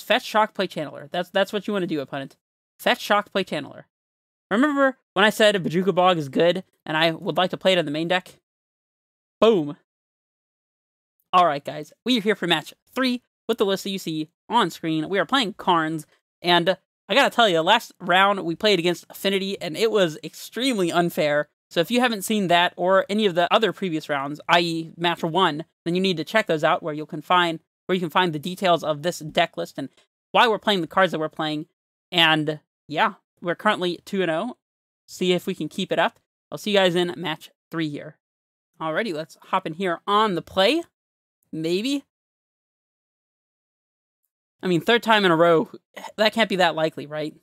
Fetch, shock, play channeler. That's that's what you want to do, opponent. Fetch, shock, play channeler. Remember when I said Bojuka Bog is good and I would like to play it on the main deck? Boom. Alright, guys. We are here for match three with the list that you see on screen. We are playing Karns, and I gotta tell you, last round we played against Affinity, and it was extremely unfair. So if you haven't seen that or any of the other previous rounds, i.e. match one, then you need to check those out where you can find where you can find the details of this deck list and why we're playing the cards that we're playing. And yeah, we're currently 2 0. See if we can keep it up. I'll see you guys in match three here. Alrighty, let's hop in here on the play. Maybe. I mean, third time in a row, that can't be that likely, right?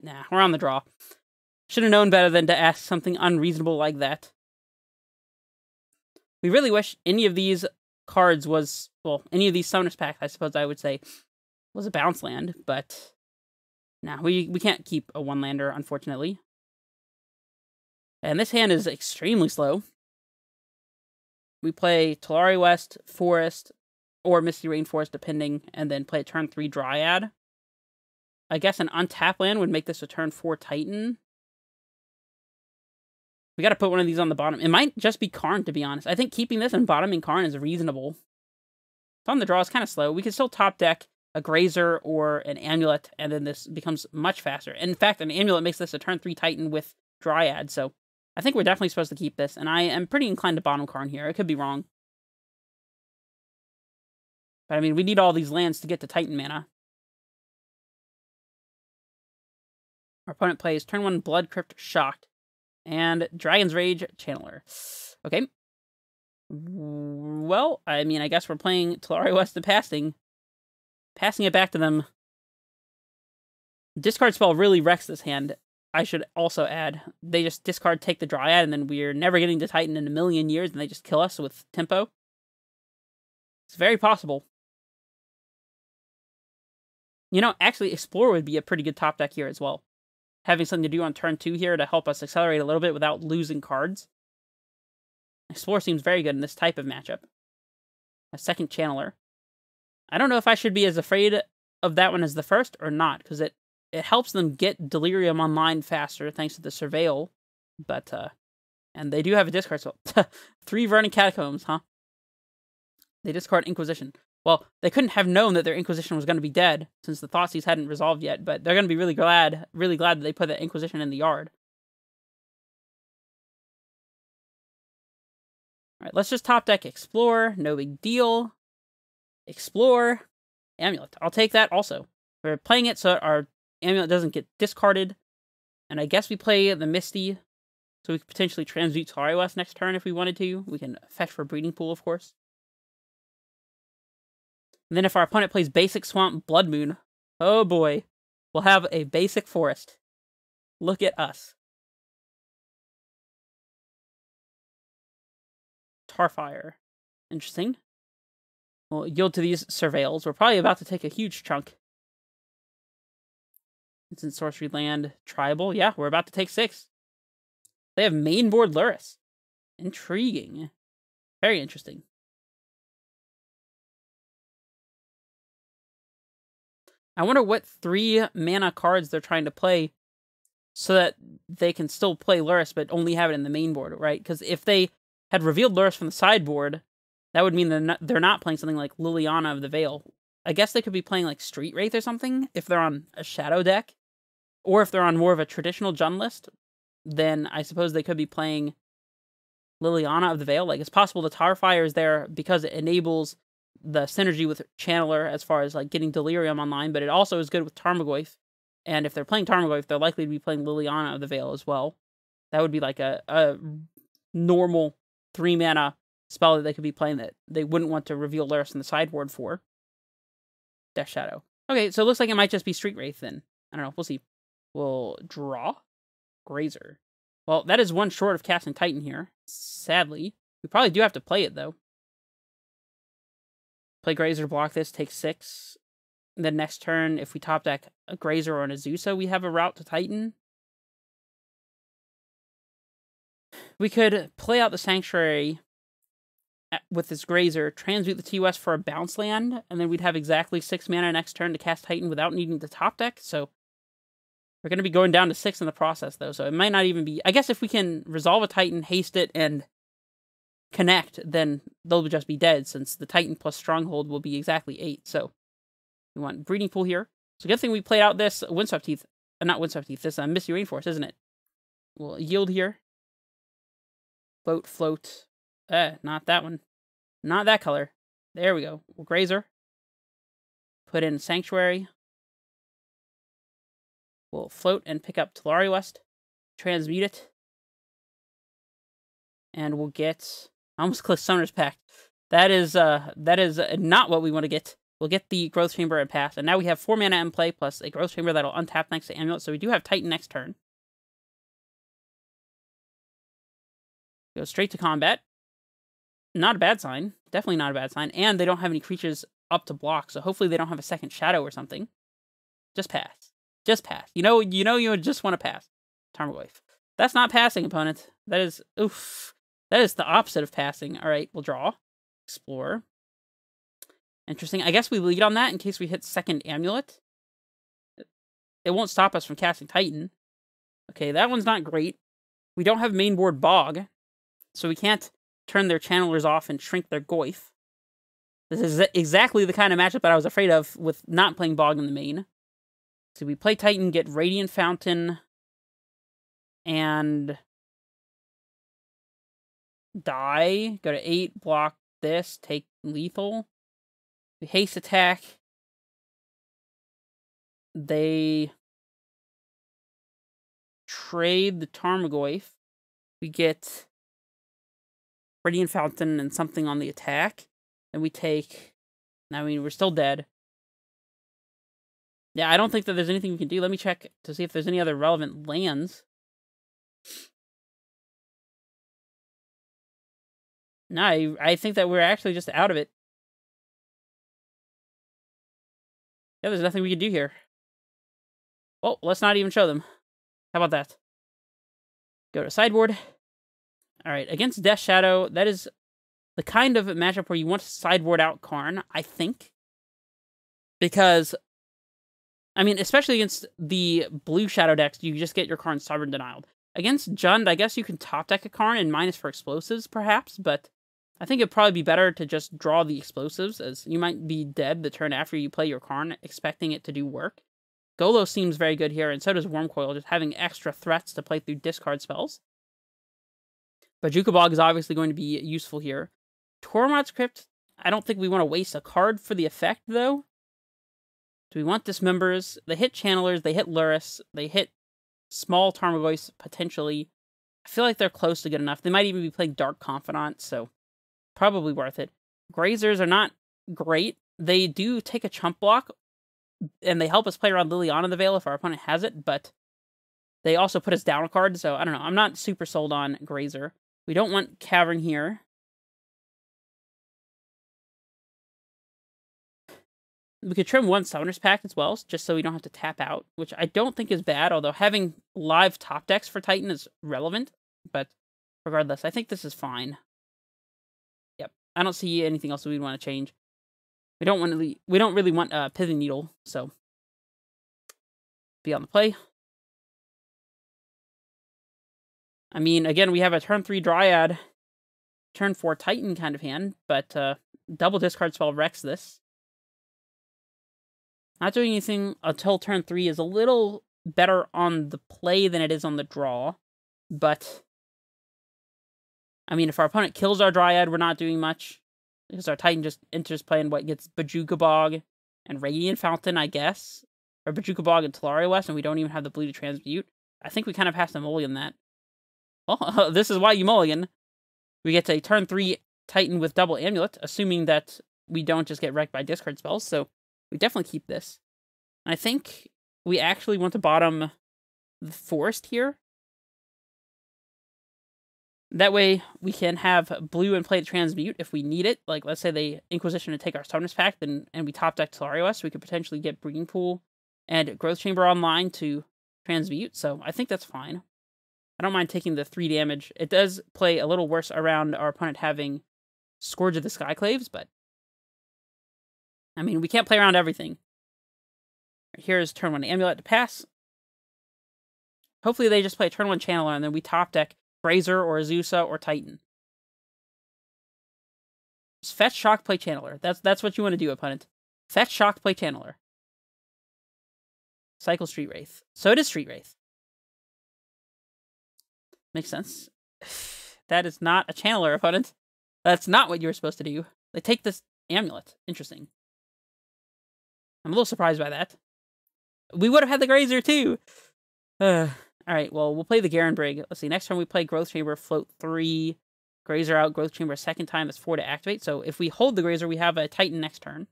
Nah, we're on the draw. Should have known better than to ask something unreasonable like that. We really wish any of these cards was, well, any of these Summoner's Pacts, I suppose I would say, was a bounce land, but nah, we, we can't keep a one lander, unfortunately. And this hand is extremely slow. We play Tolaria West, Forest, or Misty Rainforest, depending, and then play a turn 3 Dryad. I guess an untap land would make this a turn 4 Titan. We got to put one of these on the bottom. It might just be Karn, to be honest. I think keeping this and bottoming Karn is reasonable. It's on the draw. It's kind of slow. We can still top deck a Grazer or an Amulet, and then this becomes much faster. In fact, an Amulet makes this a turn 3 Titan with Dryad, so I think we're definitely supposed to keep this, and I am pretty inclined to bottom Karn here. I could be wrong. But I mean, we need all these lands to get to Titan mana. Our opponent plays turn 1 Blood Crypt Shocked and Dragon's Rage Channeler. Okay. Well, I mean, I guess we're playing Tolaria West the Passing. Passing it back to them. Discard spell really wrecks this hand. I should also add, they just discard take the Dryad, and then we're never getting to Titan in a million years, and they just kill us with tempo. It's very possible. You know, actually, Explore would be a pretty good top deck here as well. Having something to do on turn two here to help us accelerate a little bit without losing cards. Explore seems very good in this type of matchup. A second Channeler. I don't know if I should be as afraid of that one as the first or not, because it it helps them get Delirium online faster thanks to the Surveil. But, uh, and they do have a discard, so three Verdant Catacombs, huh? They discard Inquisition. Well, they couldn't have known that their Inquisition was going to be dead since the Thoughtseize hadn't resolved yet, but they're going to be really glad, really glad that they put that Inquisition in the yard. All right, let's just top deck Explore. No big deal. Explore. Amulet. I'll take that also. We're playing it so our Amulet doesn't get discarded. And I guess we play the Misty, so we could potentially transmute West next turn if we wanted to. We can fetch for Breeding Pool, of course. And then if our opponent plays Basic Swamp Blood Moon, oh boy, we'll have a Basic Forest. Look at us. Tarfire. Interesting. We'll yield to these Surveils. We're probably about to take a huge chunk. It's in Sorcery Land Tribal. Yeah, we're about to take six. They have mainboard Lurrus. Intriguing. Very interesting. I wonder what three mana cards they're trying to play so that they can still play Lurrus, but only have it in the main board, right? Because if they had revealed Lurrus from the sideboard, that would mean they're not, they're not playing something like Liliana of the Veil. I guess they could be playing like Street Wraith or something if they're on a shadow deck. Or if they're on more of a traditional Jund list, then I suppose they could be playing Liliana of the Veil. Like it's possible the Tarfire is there because it enables the synergy with Channeler as far as like getting Delirium online, but it also is good with Tarmogoyf. And if they're playing Tarmogoyf, they're likely to be playing Liliana of the Veil as well. That would be like a, a normal three mana spell that they could be playing that they wouldn't want to reveal Lurrus in the sideboard for. Death Shadow. Okay, so it looks like it might just be Street Wraith then. I don't know. We'll see. We'll draw Grazer. Well, that is one short of casting Titan here. Sadly. We probably do have to play it, though. Play Grazer, block this, take six. Then next turn, if we top deck a Grazer or an Azusa, we have a route to Titan. We could play out the Sanctuary with this Grazer, transmute the TUS for a bounce land, and then we'd have exactly six mana next turn to cast Titan without needing to top deck. So we're going to be going down to six in the process, though. So it might not even be. I guess if we can resolve a Titan, haste it, and connect, then they'll just be dead since the Titan plus Stronghold will be exactly eight. So we want Breeding Pool here. So good thing we played out this Windswept Heath. Uh, not Windswept Heath, this uh, Misty Rainforest, isn't it? We'll yield here. Float, float. Eh, not that one. Not that color. There we go. We'll Grazer. Put in Sanctuary. We'll float and pick up Tolaria West. Transmute it. And we'll get... Almost clicked Summoner's Pact. That is, uh, that is not what we want to get. We'll get the Growth Chamber and pass. And now we have 4 mana in play, plus a Growth Chamber that'll untap next to Amulet. So we do have Titan next turn. Go straight to combat. Not a bad sign. Definitely not a bad sign. And they don't have any creatures up to block, so hopefully they don't have a second shadow or something. Just pass. Just pass. You know, you know you just want to pass. Tarmogoyf. That's not passing, opponent. That is oof. That is the opposite of passing. Alright, we'll draw. Explore. Interesting. I guess we lead on that in case we hit second amulet. It won't stop us from casting Titan. Okay, that one's not great. We don't have mainboard Bog, so we can't turn their channelers off and shrink their Goyf. This is exactly the kind of matchup that I was afraid of with not playing Bog in the main. So we play Titan, get Radiant Fountain, and die. Go to 8, block this, take lethal. We haste attack. They trade the Tarmogoyf. We get Radiant Fountain and something on the attack. Then we take... I mean, we're still dead. Yeah, I don't think that there's anything we can do. Let me check to see if there's any other relevant lands. No, I, I think that we're actually just out of it. Yeah, there's nothing we can do here. Well, let's not even show them. How about that? Go to sideboard. All right, against Death Shadow, that is the kind of matchup where you want to sideboard out Karn, I think. Because, I mean, especially against the blue Shadow decks, you just get your Karn Stubborn denied. Against Jund, I guess you can top deck a Karn and minus for explosives, perhaps, but I think it'd probably be better to just draw the explosives, as you might be dead the turn after you play your Karn, expecting it to do work. Golos seems very good here, and so does Wurmcoil, just having extra threats to play through discard spells. Bojuka Bog is obviously going to be useful here. Tormod's Crypt, I don't think we want to waste a card for the effect, though. Do we want Dismembers? They hit Channelers, they hit Lurrus, they hit small Tarmogoyfs, potentially. I feel like they're close to good enough. They might even be playing Dark Confidant, so probably worth it. Grazers are not great. They do take a chump block, and they help us play around Liliana the Veil if our opponent has it, but they also put us down a card, so I don't know. I'm not super sold on Grazer. We don't want Cavern here. We could trim one Summoner's Pact as well, just so we don't have to tap out, which I don't think is bad, although having live top decks for Titan is relevant. But regardless, I think this is fine. I don't see anything else we'd want to change. We don't want to we don't really want a Pithing Needle, so be on the play. I mean, again, we have a turn three Dryad, turn four Titan kind of hand, but uh, double discard spell wrecks this. Not doing anything until turn three is a little better on the play than it is on the draw, but I mean, if our opponent kills our Dryad, we're not doing much because our Titan just enters play and what gets Bojuka Bog and Radiant Fountain, I guess, or Bojuka Bog and Tolaria West, and we don't even have the blue to transmute. I think we kind of have to mulligan that. Well, this is why you mulligan. We get a turn three Titan with double amulet, assuming that we don't just get wrecked by discard spells. So we definitely keep this. I think we actually want to bottom the forest here. That way we can have blue and play the transmute if we need it. Like let's say they Inquisition to take our Summoner's Pact and, and we top deck Tolaria so we could potentially get Breeding Pool and Growth Chamber online to transmute. So I think that's fine. I don't mind taking the three damage. It does play a little worse around our opponent having Scourge of the Skyclaves, but I mean, we can't play around everything. Here's turn one amulet to pass. Hopefully they just play turn one channeler and then we top deck Grazer or Azusa or Titan. Just fetch shock play channeler. That's that's what you want to do, opponent. Fetch shock play channeler. Cycle Street Wraith. So it is Street Wraith. Makes sense. That is not a channeler, opponent. That's not what you were supposed to do. They take this amulet. Interesting. I'm a little surprised by that. We would have had the Grazer too. Uh, all right, well, we'll play the Garen Brig. Let's see. Next time we play Growth Chamber, float three. Grazer out, Growth Chamber second time. That's four to activate. So if we hold the Grazer, we have a Titan next turn.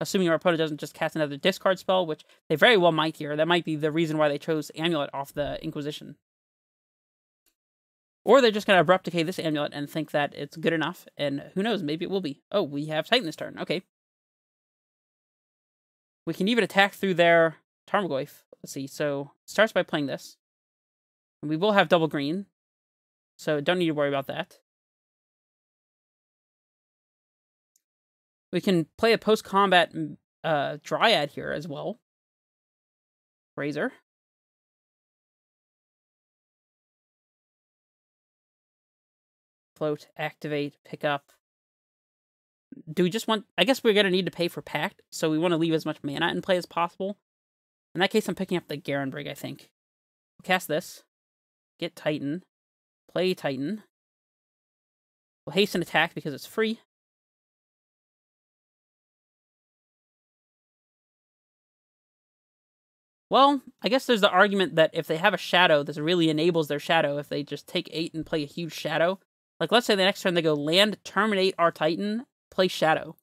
Assuming our opponent doesn't just cast another discard spell, which they very well might here. That might be the reason why they chose Amulet off the Inquisition. Or they're just going to abrupt decay this amulet and think that it's good enough, and who knows, maybe it will be. Oh, we have Titan this turn. Okay. We can even attack through their Tarmogoyf. Let's see. So starts by playing this. And we will have double green. So don't need to worry about that. We can play a post-combat uh, Dryad here as well. Razor. Float, activate, pick up do we just want... I guess we're going to need to pay for Pact, so we want to leave as much mana in play as possible. In that case, I'm picking up the Garen Brig, I think. We'll cast this. Get Titan. Play Titan. We'll hasten attack because it's free. Well, I guess there's the argument that if they have a shadow, this really enables their shadow if they just take eight and play a huge shadow. Like, let's say the next turn they go land, terminate our Titan, play Shadow.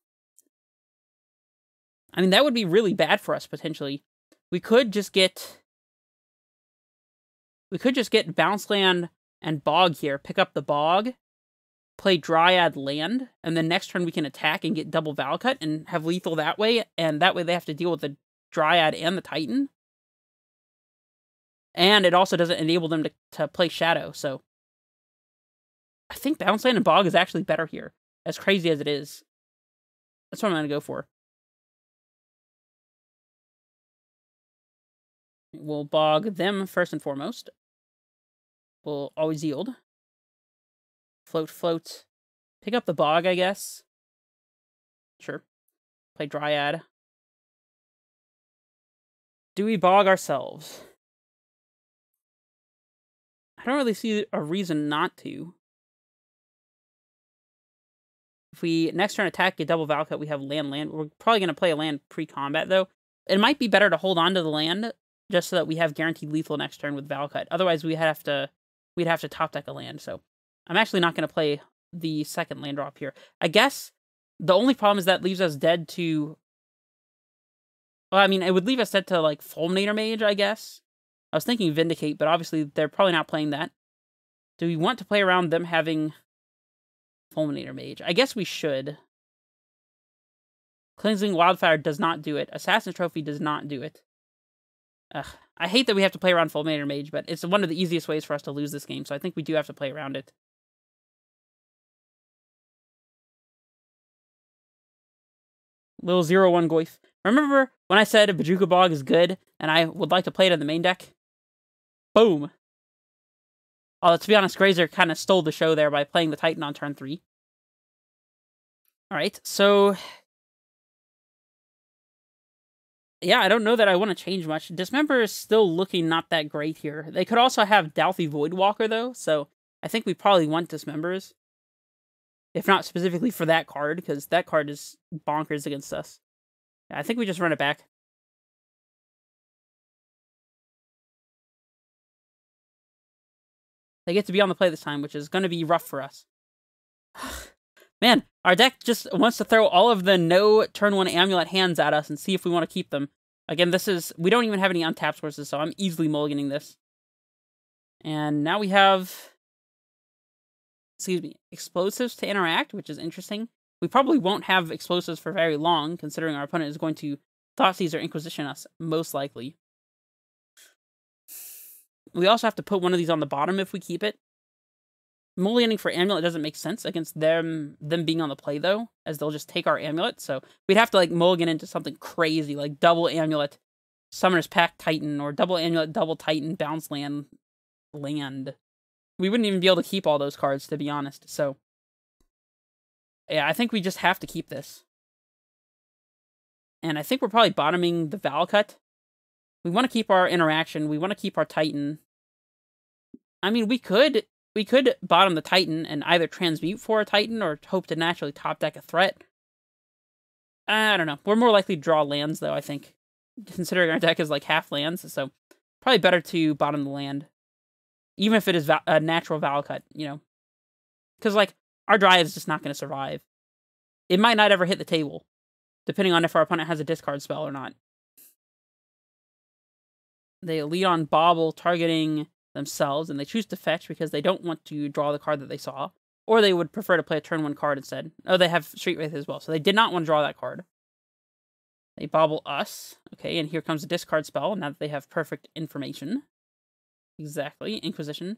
I mean, that would be really bad for us, potentially. We could just get... We could just get Bounce Land and Bog here. Pick up the Bog, play Dryad Land, and then next turn we can attack and get double Valakut and have lethal that way, and that way they have to deal with the Dryad and the Titan. And it also doesn't enable them to, to play Shadow, so... I think Bounce Land and Bog is actually better here as crazy as it is. That's what I'm to go for. We'll bog them first and foremost. We'll always yield. Float, float. Pick up the bog, I guess. Sure. Play Dryad. Do we bog ourselves? I don't really see a reason not to. If we next turn attack, get double Valakut, we have land land. We're probably going to play a land pre-combat, though. It might be better to hold on to the land just so that we have guaranteed lethal next turn with Valakut. Otherwise, we'd have to we'd have to top deck a land. So I'm actually not going to play the second land drop here. I guess the only problem is that leaves us dead to. Well, I mean, it would leave us dead to like Fulminator Mage, I guess. I was thinking Vindicate, but obviously they're probably not playing that. Do we want to play around them having Fulminator Mage. I guess we should. Cleansing Wildfire does not do it. Assassin Trophy does not do it. Ugh. I hate that we have to play around Fulminator Mage, but it's one of the easiest ways for us to lose this game, so I think we do have to play around it. Little zero one Goyf. Remember when I said Bojuka Bog is good and I would like to play it in the main deck? Boom. Although, to be honest, Grazer kind of stole the show there by playing the Titan on turn three. Alright, so... Yeah, I don't know that I want to change much. Dismember is still looking not that great here. They could also have Dauthi Voidwalker, though, so I think we probably want Dismembers. If not specifically for that card, because that card is bonkers against us. I think we just run it back. They get to be on the play this time, which is going to be rough for us. Man, our deck just wants to throw all of the no turn one amulet hands at us and see if we want to keep them. Again, this is we don't even have any untapped sources, so I'm easily mulliganing this. And now we have excuse me, explosives to interact, which is interesting. We probably won't have explosives for very long, considering our opponent is going to Thoughtseize or Inquisition us, most likely. We also have to put one of these on the bottom if we keep it. Mulliganing for amulet doesn't make sense against them them being on the play though, as they'll just take our amulet. So we'd have to like mulligan into something crazy, like double amulet, Summoner's Pact titan, or double amulet, double titan, bounce land, land. We wouldn't even be able to keep all those cards, to be honest. So yeah, I think we just have to keep this. And I think we're probably bottoming the Valakut. We want to keep our interaction. We want to keep our Titan. I mean, we could we could bottom the Titan and either transmute for a Titan or hope to naturally top deck a threat. I don't know. We're more likely to draw lands, though, I think. Considering our deck is like half lands, so probably better to bottom the land. Even if it is a natural Valakut, you know. Because, like, our Dryad is just not going to survive. It might not ever hit the table, depending on if our opponent has a discard spell or not. They lead on Bauble, targeting themselves, and they choose to fetch because they don't want to draw the card that they saw, or they would prefer to play a turn one card instead. Oh, they have Street Wraith as well, so they did not want to draw that card. They bobble us, okay, and here comes a discard spell. Now that they have perfect information, exactly Inquisition,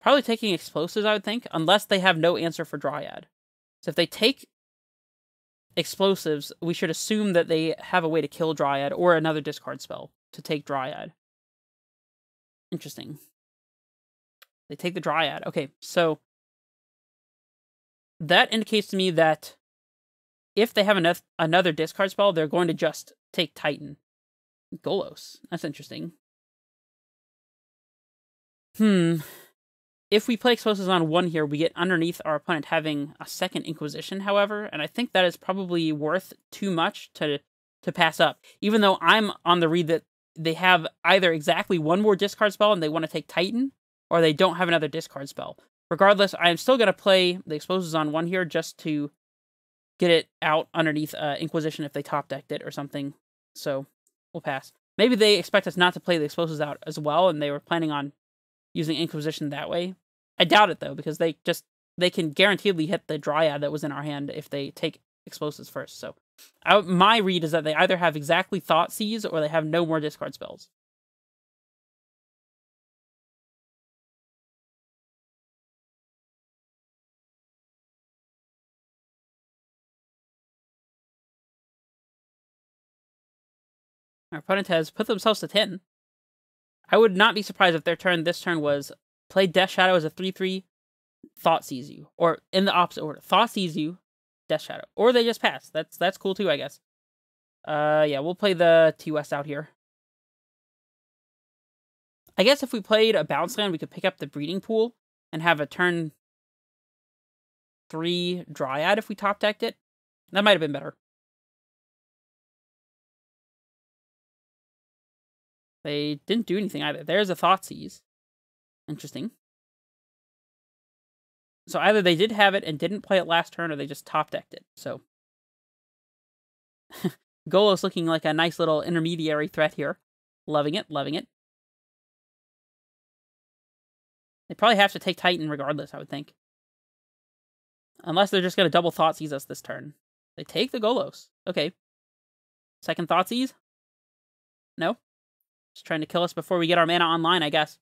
probably taking explosives. I would think, unless they have no answer for Dryad. So if they take explosives, we should assume that they have a way to kill Dryad or another discard spell to take Dryad. Interesting. They take the Dryad. Okay, so that indicates to me that if they have enough, another discard spell, they're going to just take Titan. Golos. That's interesting. Hmm. If we play explosives on one here, we get underneath our opponent having a second Inquisition, however, and I think that is probably worth too much to to pass up. Even though I'm on the read that they have either exactly one more discard spell and they want to take Titan, or they don't have another discard spell. Regardless, I am still going to play the explosives on one here just to get it out underneath uh, Inquisition if they top decked it or something. So we'll pass. Maybe they expect us not to play the explosives out as well, and they were planning on using Inquisition that way. I doubt it though, because they just they can guaranteedly hit the Dryad that was in our hand if they take explosives first. So I, my read is that they either have exactly Thoughtseize or they have no more discard spells. Our opponent has put themselves to 10. I would not be surprised if their turn this turn was play Death Shadow as a 3 3, Thoughtseize you. Or in the opposite order, Thoughtseize you, Death Shadow. Or they just pass. That's that's cool too, I guess. Uh yeah, we'll play the T West out here. I guess if we played a bounce land, we could pick up the breeding pool and have a turn three Dryad if we top decked it. That might have been better. They didn't do anything either. There's a Thoughtseize. Interesting. So either they did have it and didn't play it last turn, or they just top decked it. So Golos looking like a nice little intermediary threat here. Loving it, loving it. They probably have to take Titan regardless, I would think. Unless they're just going to double Thoughtseize us this turn. They take the Golos. Okay. Second Thoughtseize? No? Just trying to kill us before we get our mana online, I guess.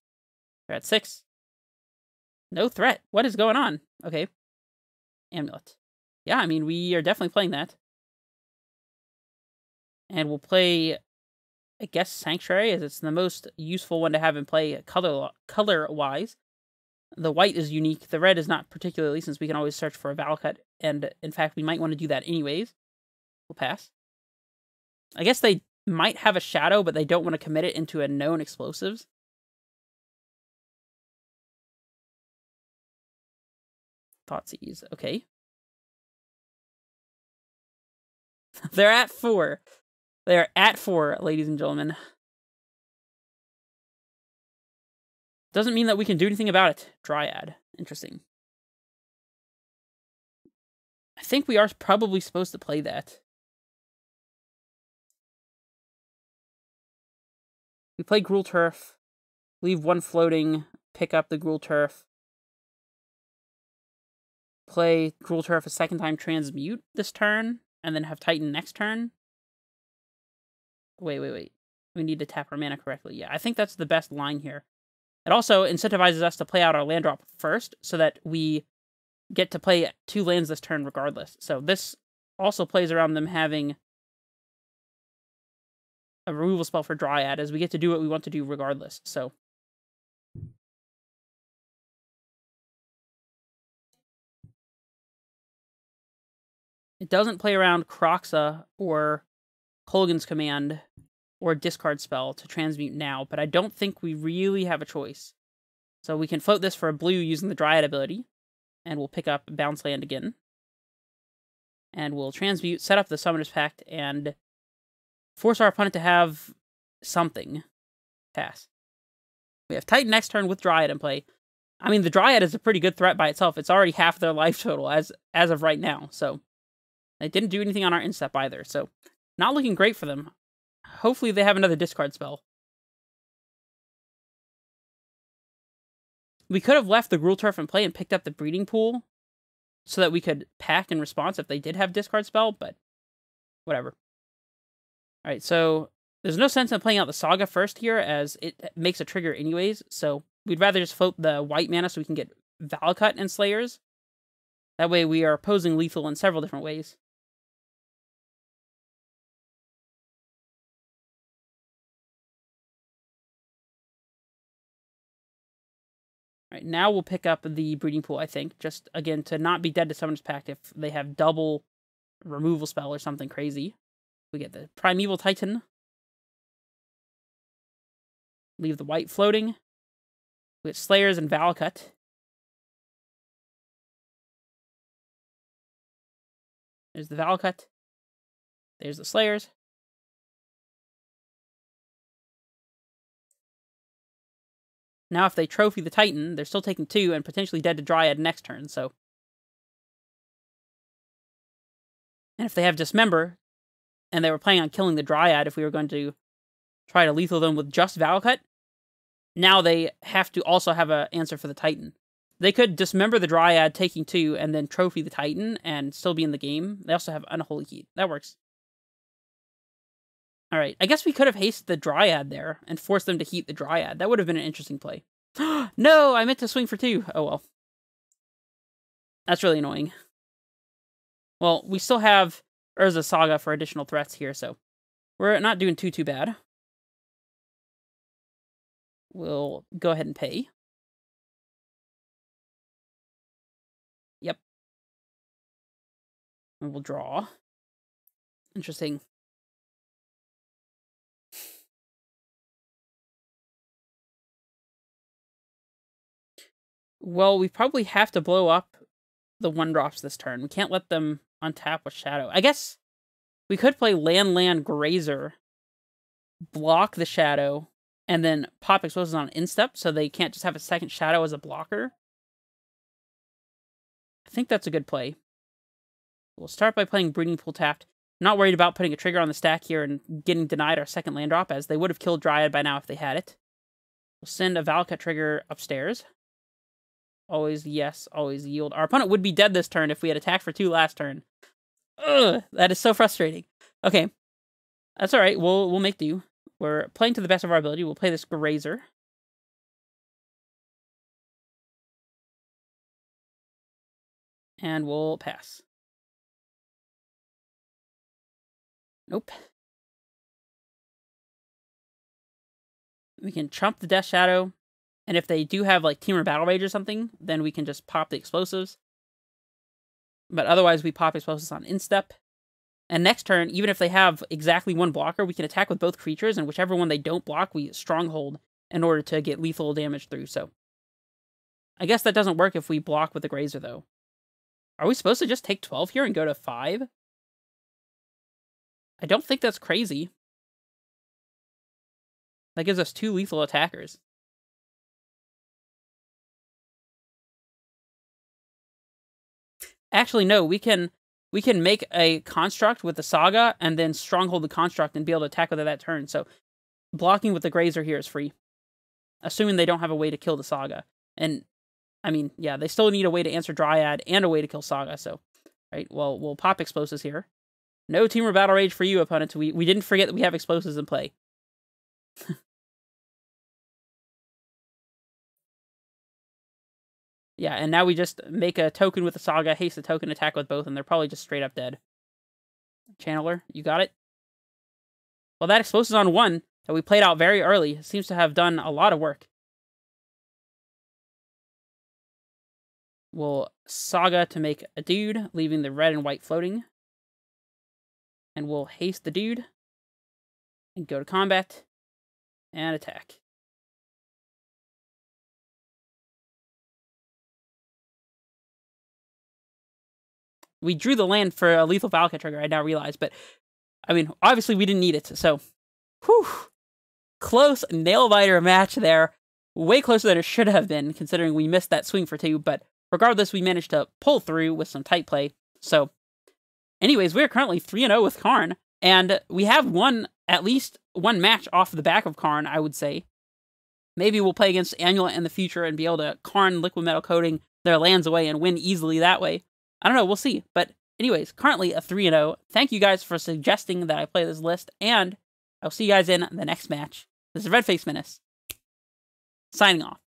We're at six. No threat. What is going on? Okay. Amulet. Yeah, I mean, we are definitely playing that. And we'll play, I guess, Sanctuary, as it's the most useful one to have in play color color wise. The white is unique. The red is not particularly, since we can always search for a Valakut. And in fact, we might want to do that anyways. We'll pass. I guess they might have a shadow, but they don't want to commit it into a known explosives. Thoughtseize, okay. They're at four. They're at four, ladies and gentlemen. Doesn't mean that we can do anything about it. Dryad. Interesting. I think we are probably supposed to play that. We play Gruul Turf, leave one floating, pick up the Gruul Turf, play Gruul Turf a second time, transmute this turn, and then have Titan next turn. Wait, wait, wait. We need to tap our mana correctly. Yeah, I think that's the best line here. It also incentivizes us to play out our land drop first so that we get to play two lands this turn regardless. So this also plays around them having a removal spell for Dryad as we get to do what we want to do regardless. So it doesn't play around Kroxa or Kolaghan's Command or discard spell to transmute now, but I don't think we really have a choice. So we can float this for a blue using the Dryad ability, and we'll pick up Bounce Land again. And we'll transmute, set up the Summoner's Pact, and force our opponent to have something. Pass. We have Titan next turn with Dryad in play. I mean, the Dryad is a pretty good threat by itself. It's already half their life total as as of right now, so it didn't do anything on our end step either, so not looking great for them. Hopefully they have another discard spell. We could have left the Gruul Turf in play and picked up the Breeding Pool so that we could pack in response if they did have discard spell, but whatever. Alright, so there's no sense in playing out the Saga first here as it makes a trigger anyways, so we'd rather just float the white mana so we can get Valakut and Slayers. That way we are opposing lethal in several different ways. Right, now we'll pick up the breeding pool, I think, just again to not be dead to Summoner's Pact if they have double removal spell or something crazy. We get the Primeval Titan. Leave the white floating. We get Slayers and Valakut. There's the Valakut. There's the Slayers. Now, if they trophy the Titan, they're still taking two and potentially dead to Dryad next turn, so. And if they have Dismember, and they were planning on killing the Dryad if we were going to try to lethal them with just Valakut, now they have to also have an answer for the Titan. They could dismember the Dryad, taking two, and then trophy the Titan and still be in the game. They also have Unholy Heat. That works. All right, I guess we could have hasted the Dryad there and forced them to heat the Dryad. That would have been an interesting play. no, I meant to swing for two. Oh well. That's really annoying. Well, we still have Urza Saga for additional threats here, so we're not doing too, too bad. We'll go ahead and pay. Yep. And we'll draw. Interesting. Well, we probably have to blow up the one drops this turn. We can't let them untap with Shadow. I guess we could play Land Land Grazer, block the Shadow, and then pop Explosives on end step so they can't just have a second Shadow as a blocker. I think that's a good play. We'll start by playing Breeding Pool tapped. not worried about putting a trigger on the stack here and getting denied our second land drop, as they would have killed Dryad by now if they had it. We'll send a Valka trigger upstairs. Always yes, always yield. Our opponent would be dead this turn if we had attacked for two last turn. Ugh, that is so frustrating. Okay. That's alright, we'll we'll make do. We're playing to the best of our ability. We'll play this Grazer. And we'll pass. Nope. We can trump the Death Shadow. And if they do have like Temur Battle Rage or something, then we can just pop the explosives. But otherwise, we pop explosives on end step. And next turn, even if they have exactly one blocker, we can attack with both creatures, and whichever one they don't block, we stronghold in order to get lethal damage through. So I guess that doesn't work if we block with the Grazer, though. Are we supposed to just take 12 here and go to 5? I don't think that's crazy. That gives us two lethal attackers. Actually, no, we can we can make a construct with the saga and then stronghold the construct and be able to attack with it that turn. So blocking with the grazer here is free. Assuming they don't have a way to kill the saga. And I mean, yeah, they still need a way to answer Dryad and a way to kill Saga, so right, well we'll pop explosives here. No Temur Battle Rage for you, opponents. We we didn't forget that we have explosives in play. Yeah, and now we just make a token with the Saga, haste the token, attack with both, and they're probably just straight up dead. Channeler, you got it? Well, that explosives on one that we played out very early seems to have done a lot of work. We'll Saga to make a dude, leaving the red and white floating. And we'll haste the dude and go to combat and attack. We drew the land for a lethal Valka trigger, I now realize, but I mean, obviously we didn't need it, so whew. Close nail biter match there. Way closer than it should have been, considering we missed that swing for two, but regardless, we managed to pull through with some tight play. So, anyways, we're currently 3 0 with Karn, and we have won at least one match off the back of Karn, I would say. Maybe we'll play against Amulet in the future and be able to Karn Liquimetal Coating their lands away and win easily that way. I don't know, we'll see. But anyways, currently a 3 0. Thank you guys for suggesting that I play this list, and I'll see you guys in the next match. This is Red Faced Menace. Signing off.